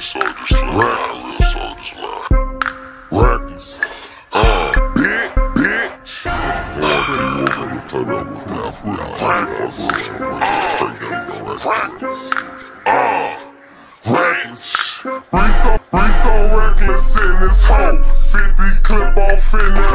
Real soldiers line, real soldiers. Recklezz. Uh, bitch. One thing gonna Recklezz. Uh, in this hole. 50 clip off in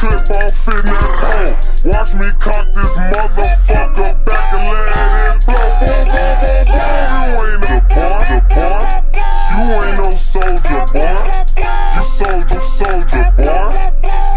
Clip off, in that hole. Watch me cock this motherfucker back and let it blow. Boom, boom, boom, boom. You ain't the boy, the. You ain't no soldier, boy. You soldier, soldier, boy.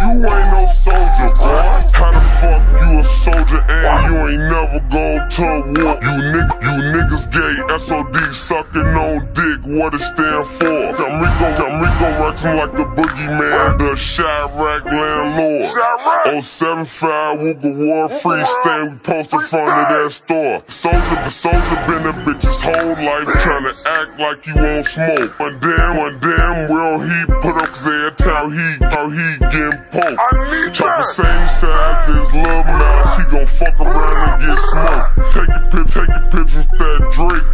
You ain't no soldier, boy. How the fuck you a soldier and you ain't never gone to war? You niggas, you niggas gay, SOD sucking on dick, what it stand for? Come Rico, come Rico rocks him like the boogeyman, the Chiraq landlord. 075 Wooga War free stay, we posted front of that store. Soldier, soldier been a bitch's whole life trying to act like you won't smoke. One damn, one damn well he put up cause that's how he, how he getting poked. Chop the same size as Lil Mouse, he gon' fuck around and get smoked. Take a pic, take a picture with that Draco,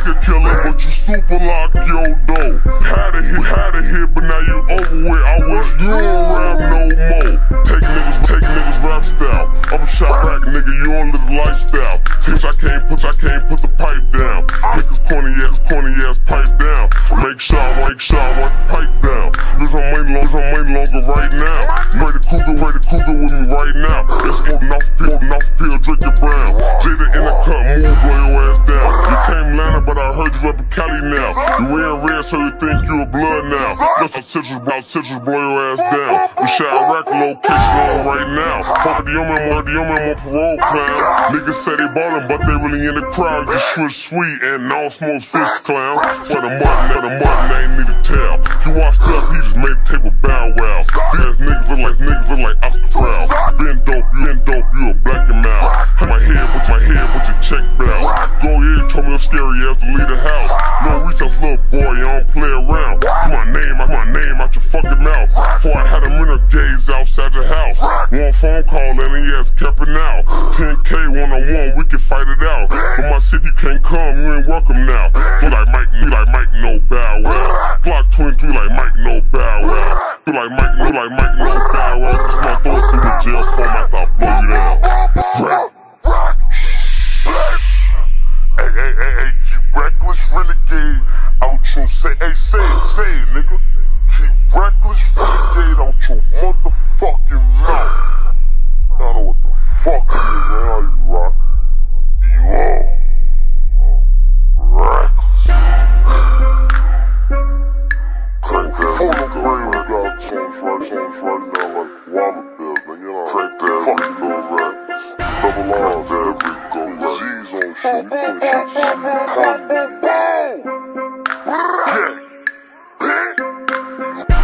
like a killer, but you super lock your dough. Had a hit, had a hit, but now you over with. I wish you don't rap no more. Take niggas, take niggas rap style. I'm a shot rack nigga, you don't live lifestyle. Bitch, I can't put, I can't put the pipe down. A corny ass, corny ass pipe down. Make sure make I the pipe down. This on main long, this on main longer right now. Ready to cougar, ready to cougar with me right now. It's old enough pill, enough pill, drink your brown. Jada in red, so you think you a blood now. That's a citrus, about citrus, blow your ass down. The Chiraq location on right now. Fuck the young man, the young man on parole clown. Niggas say they ballin', but they really in the crowd. You switch sweet and all smoke fist clown. For the mutton, for the mutton, ain't need to tell. He washed up, he just made tape of Bow Wow. Scary ass to leave the house. No recess, little boy, I don't play around. Put my name, out my name out your fucking mouth. Before I had them renegades outside the house. One phone call and he ass kept it out. 10K one on one, we can fight it out. But my city can't come, you ain't welcome now. Say, hey, say it, say it, nigga. Keep reckless renegade out your motherfucking mouth. I don't know what the fuck it is, man. How you rock? You all reckless. Crank that full of brain got songs right, songs right now like Waller Bill, man. You know, crank that fucking little rappers. Double R's, every go. Z's on shit, we put shit Ha